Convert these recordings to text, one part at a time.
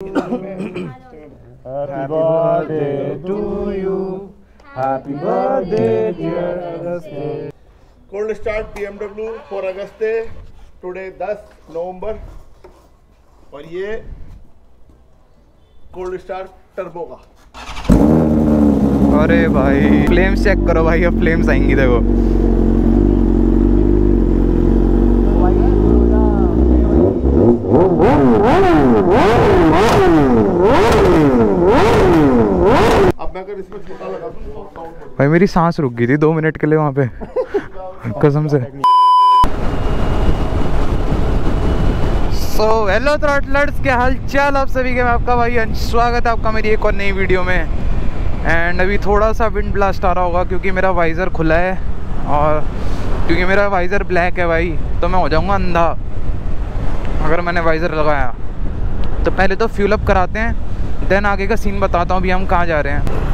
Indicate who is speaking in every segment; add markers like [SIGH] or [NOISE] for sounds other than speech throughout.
Speaker 1: Happy birthday to you. Happy birthday, dear Auguste.
Speaker 2: Cold start BMW for Auguste today 10 नवंबर. और ये cold start turbo का।
Speaker 3: अरे भाई फ्लेम्स चेक करो भाई अब फ्लेम्स आएँगी देखो। भाई, मेरी सांस रुक गई थी दो मिनट के लिए वहाँ पे। कसम से। सो हेलो थ्रॉटलर्स क्या हाल चाल आप सभी के? मैं आपका भाई अंश, स्वागत है आपका मेरी एक और नई वीडियो में। एंड अभी थोड़ा सा विंड ब्लास्ट आ रहा होगा क्योंकि मेरा वाइज़र खुला है और क्योंकि मेरा वाइज़र ब्लैक है भाई तो मैं हो जाऊँगा अंधा, अगर मैंने वाइज़र लगाया। तो पहले तो फ्यूल अप कराते हैं देन आगे का सीन बताता हूँ अभी हम कहाँ जा रहे हैं।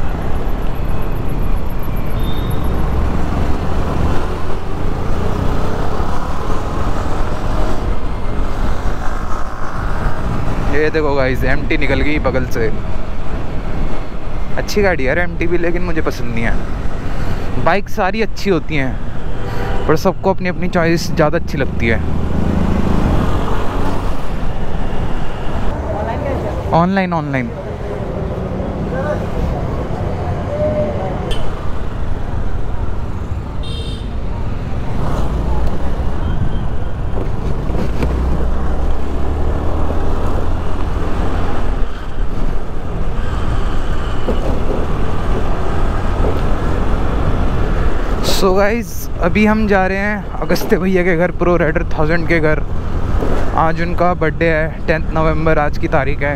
Speaker 3: ये देखो गाइस एमटी निकल गई बगल से। अच्छी गाड़ी है एम भी, लेकिन मुझे पसंद नहीं है। बाइक सारी अच्छी होती हैं, पर सबको अपनी अपनी चॉइस ज़्यादा अच्छी लगती है। ऑनलाइन ऑनलाइन सो गाइज़ अभी हम जा रहे हैं अगस्त्य भैया के घर प्रो राइडर थाउज़ेंड के घर। आज उनका बर्थडे है टेंथ नवंबर आज की तारीख है।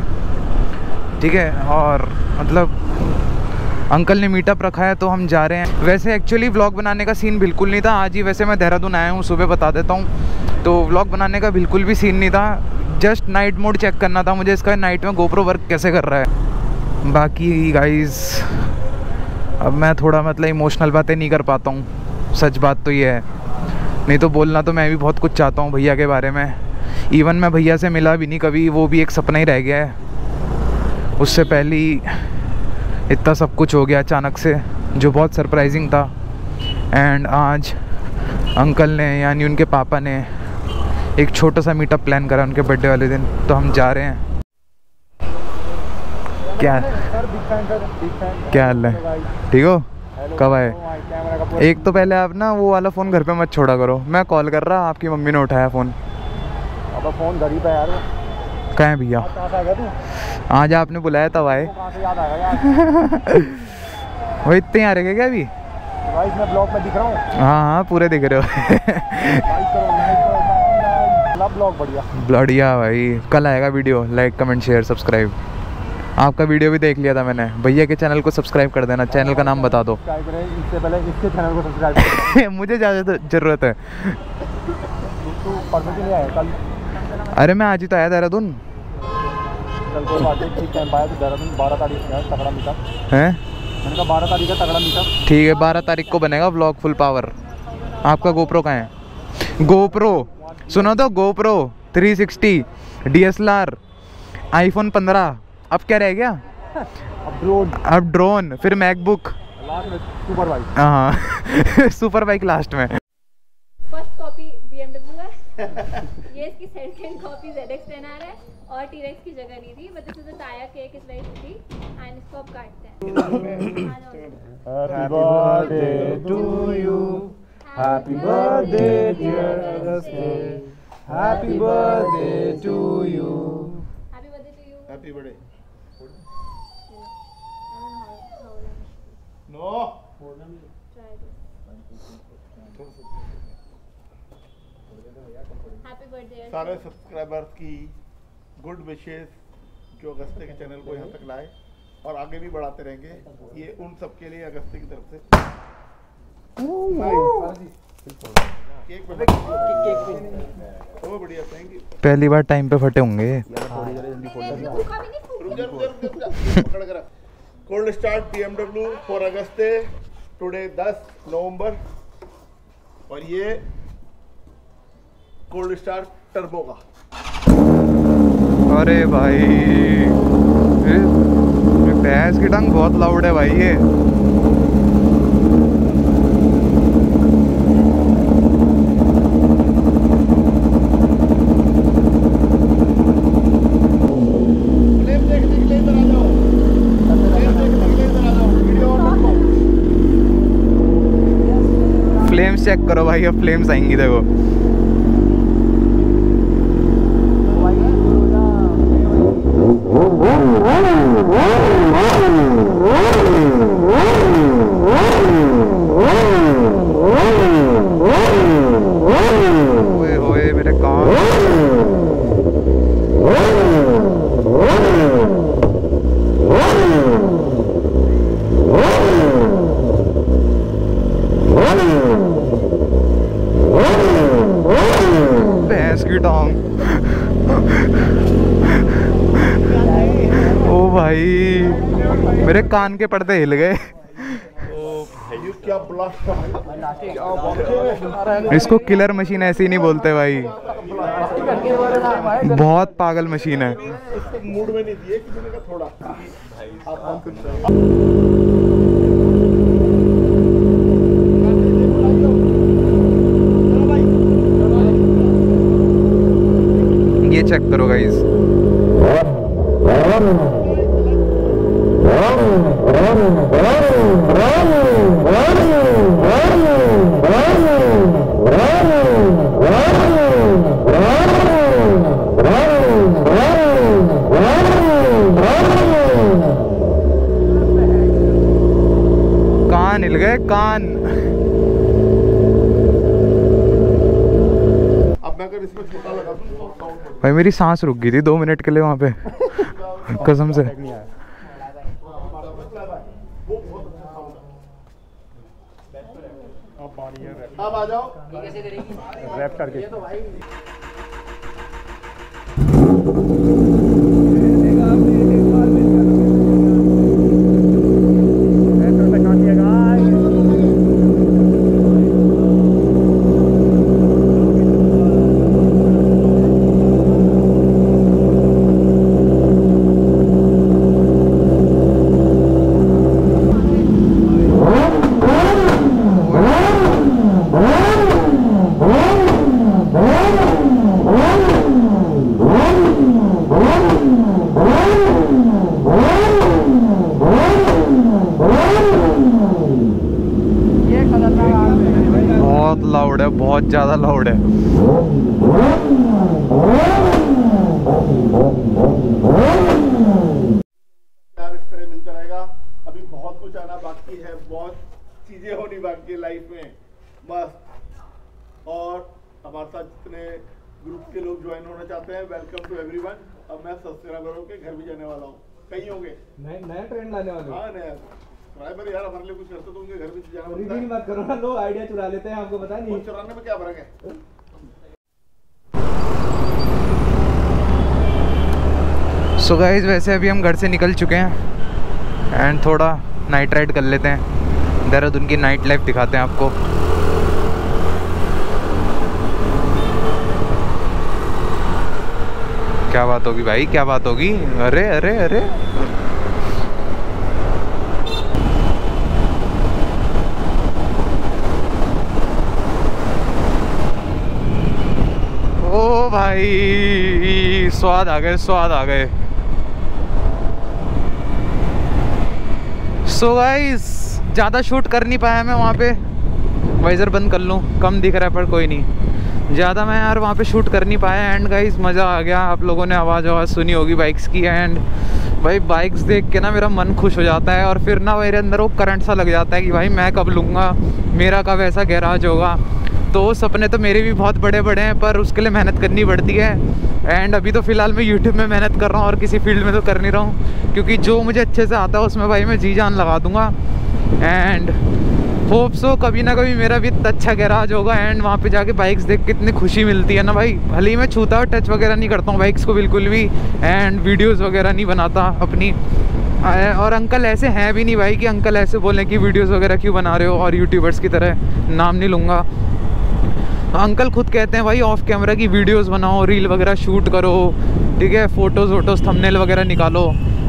Speaker 3: ठीक है, और मतलब अंकल ने मीटअप रखा है तो हम जा रहे हैं। वैसे एक्चुअली व्लॉग बनाने का सीन बिल्कुल नहीं था, आज ही वैसे मैं देहरादून आया हूँ, सुबह बता देता हूँ। तो व्लॉग बनाने का बिल्कुल भी सीन नहीं था जस्ट नाइट मोड चेक करना था मुझे, इसका नाइट में गोप्रो वर्क कैसे कर रहा है। बाकी गाइस अब मैं थोड़ा मतलब इमोशनल बातें नहीं कर पाता हूँ। सच बात तो ये है। नहीं तो बोलना तो मैं भी बहुत कुछ चाहता हूँ भैया के बारे में। इवन मैं भैया से मिला भी नहीं कभी, वो भी एक सपना ही रह गया है। उससे पहले इतना सब कुछ हो गया अचानक से, जो बहुत सरप्राइजिंग था। एंड आज अंकल ने यानी उनके पापा ने एक छोटा सा मीटअप प्लान करा उनके बर्थडे वाले दिन तो हम जा रहे हैं। क्या? क्या हाल है? ठीक हो? कब आए? एक तो पहले आप ना वो वाला फ़ोन घर पे मत छोड़ा करो। मैं कॉल कर रहा आपकी मम्मी ने उठाया फ़ोन।
Speaker 1: अब फ़ोन गरीब है यार।
Speaker 3: कहाँ है भैया? आज आपने बुलाया तब आए। [LAUGHS] वो इतने आ रहे क्या अभी?
Speaker 1: गाइस मैं ब्लॉग में दिख रहा हूँ।
Speaker 3: हाँ हाँ पूरे दिख रहे हो।
Speaker 1: बढ़िया।
Speaker 3: बढ़िया भाई कल आएगा video like comment share subscribe आपका वीडियो भी देख लिया था मैंने। भैया के चैनल को सब्सक्राइब कर देना चैनल का नाम बता दो। [LAUGHS]
Speaker 1: इससे पहले इसके चैनल को सब्सक्राइब [LAUGHS]
Speaker 3: मुझे ज़्यादा ज़रूरत है।
Speaker 1: तू तू
Speaker 3: अरे मैं आज ही तो आया देहरादून।
Speaker 1: कल को बातें ठीक तो है, बारह तारीख का तगड़ा मीटअप
Speaker 3: ठीक है बारह तारीख को बनेगा व्लॉग फुल पावर आपका गोप्रो कहाँ है? गोप्रो सुनो तो GoPro 360 sixty D S L R iPhone पंद्रह। अब क्या रह गया?
Speaker 1: अब ड्रोन
Speaker 3: अब ड्रोन फिर मैकबुक
Speaker 1: लास्ट सुपर बाइक
Speaker 3: हाँ सुपर बाइक लास्ट में।
Speaker 4: फ़र्स्ट कॉपी BMW है ये इसकी सेकंड कॉपी ZX 10R है और T-Rex की जगह नहीं थी but this is a tier cake is very pretty and इसको अब काटते हैं।
Speaker 1: Birthday to you. Happy birthday, dear Auguste. Happy birthday to you.
Speaker 4: Happy birthday to you.
Speaker 2: Happy birthday no
Speaker 4: try this. Happy birthday.
Speaker 2: सारे subscribers की good wishes जो अगस्ते के channel को यहाँ तक लाए और आगे भी बढ़ाते रहेंगे। ये उन सब के लिए अगस्ते की तरफ़ से। केक बना ओ बढ़िया थैंक यू
Speaker 3: पहली बार टाइम पे फटे होंगे।
Speaker 2: Cold start BMW for Auguste today 10 नवंबर, और ये कोल्ड स्टार टर्बो का।
Speaker 3: अरे भाई भैंस की टंग बहुत लाउड है भाई ये
Speaker 2: फ्लेम देखने के लिए इधर आ जाओ फ्लेम देखने के लिए इधर आ जाओ वीडियो ऑन रखो
Speaker 3: फ्लेम्स चेक करो भाई अब फ्लेम्स आएँगी देखो कान के पर्दे हिल गए। इसको किलर मशीन ऐसे नहीं बोलते भाई। बहुत पागल मशीन है।
Speaker 2: मूड में नहीं दिए थोड़ा
Speaker 3: चेक करो गाइस भाई मेरी सांस रुक गई थी दो मिनट के लिए वहाँ पे। [LAUGHS] कसम से।
Speaker 2: वो बहुत अच्छा साउंड
Speaker 1: अब
Speaker 2: आ जाओ।
Speaker 1: रैप करके Enter पे काटिए guys.
Speaker 3: बहुत लाउड है बहुत ज़्यादा लाउड है।
Speaker 2: मिलता रहेगा। अभी बहुत कुछ आना बाकी है बहुत चीज़ें होनी बाकी है लाइफ में। मस्त। और हमारे साथ जितने ग्रुप के लोग ज्वाइन होना चाहते हैं वेलकम टू एवरीवन अब मैं सब्सक्राइबरों के घर भी जाने वाला हूँ। कहीं होंगे?
Speaker 5: नया ट्रेंड लाने वाले हो?
Speaker 2: हाँ नया। सब्सक्राइबर यार हमारे लिए कुछ करते तो उनके घर भी जाना पड़ता है।
Speaker 5: मत करो ना लोग आइडिया चुरा लेते हैं आपको पता नहीं।
Speaker 2: चुराने में क्या फ़र्क है?
Speaker 3: सो गाइज़ वैसे अभी हम घर से निकल चुके हैं एंड थोड़ा नाइट राइड कर लेते हैं। देहरादून की नाइट लाइफ दिखाते हैं आपको। क्या बात होगी भाई? क्या बात होगी? अरे अरे अरे। भाई, स्वाद आ गए, स्वाद आ गए। सो गाइस ज़्यादा शूट कर नहीं पाया मैं वहाँ पे। वाइज़र बंद कर लूँ, कम दिख रहा है, पर कोई नहीं। ज़्यादा मैं यार वहाँ पे शूट कर नहीं पाया एंड गाइस मज़ा आ गया। आप लोगों ने आवाज़ आवाज़ सुनी होगी बाइक्स की एंड भाई बाइक्स देख के ना मेरा मन खुश हो जाता है, और फिर ना मेरे अंदर वो करंट सा लग जाता है कि भाई मैं कब लूँगा, मेरा कब ऐसा गैराज होगा। तो सपने तो मेरे भी बहुत बड़े बड़े हैं, पर उसके लिए मेहनत करनी पड़ती है। एंड अभी तो फ़िलहाल मैं यूट्यूब में मेहनत कर रहा हूँ और किसी फ़ील्ड में तो कर नहीं रहा हूँ, क्योंकि जो मुझे अच्छे से आता है, उसमें भाई मैं जी जान लगा दूँगा। एंड होप सो कभी ना कभी मेरा भी अच्छा गैराज होगा एंड वहाँ पे जाके बाइक्स देख के इतनी खुशी मिलती है ना भाई। भले ही मैं छूता और टच वगैरह नहीं करता हूँ बाइक्स को बिल्कुल भी एंड वीडियोस वगैरह नहीं बनाता अपनी। और अंकल ऐसे हैं भी नहीं भाई कि अंकल ऐसे बोलें कि वीडियोस वगैरह क्यों बना रहे हो और यूट्यूबर्स की तरह नाम नहीं लूँगा। अंकल खुद कहते हैं, भाई ऑफ़ कैमरा की वीडियोस बनाओ रील वगैरह शूट करो, ठीक है? फ़ोटोज़ वोटोज़ थंबनेल वगैरह निकालो।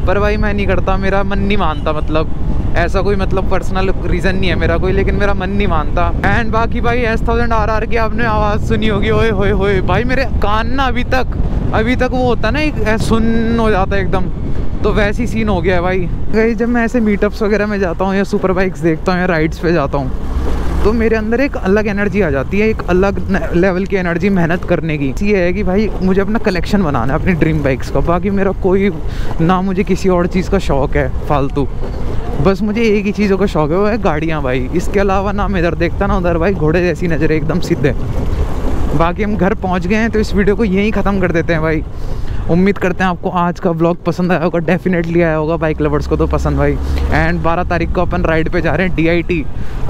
Speaker 3: पर भाई, मैं नहीं करता, मेरा मन नहीं मानता मतलब ऐसा कोई मतलब पर्सनल रीज़न नहीं है मेरा कोई, लेकिन मेरा मन नहीं मानता। एंड बाकी भाई एस थाउज़ेंड आर आर की आपने आवाज़ सुनी होगी, ओए, होए होए। भाई, मेरे कान ना अभी तक अभी तक वो होता है ना एक सुन हो जाता है एकदम। तो वैसी सीन हो गया है भाई। भाई, जब मैं ऐसे मीटअप्स वगैरह में जाता हूँ या सुपर बाइक्स देखता हूँ या राइड्स पे जाता हूँ तो मेरे अंदर एक अलग एनर्जी आ जाती है, एक अलग लेवल की एनर्जी मेहनत करने की। ये है कि भाई, मुझे अपना कलेक्शन बनाना है, अपनी ड्रीम बाइक्स का। बाकी मेरा कोई, ना मुझे किसी और चीज़ का शौक है, फालतू। बस मुझे एक ही चीज़ों का शौक है, वो है गाड़ियाँ भाई। इसके अलावा ना मैं इधर देखता, ना उधर भाई, घोड़े जैसी नज़र एकदम सीधे। बाकी हम घर पहुँच गए हैं तो इस वीडियो को यहीं ख़त्म कर देते हैं भाई। उम्मीद करते हैं आपको आज का ब्लॉग पसंद आया होगा। डेफिनेटली आया होगा। बाइक लवर्स को तो पसंद भाई। एंड 12 तारीख को अपन राइड पे जा रहे हैं डी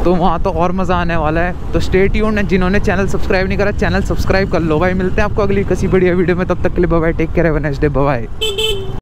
Speaker 3: तो वहाँ तो और मज़ा आने वाला है। तो स्टेट यून है जिन्होंने चैनल सब्सक्राइब नहीं करा चैनल सब्सक्राइब कर लो भाई। मिलते हैं आपको अगली किसी बढ़िया वीडियो में। तब तक के लिए बाय टेक केयर है नेक्स्ट डे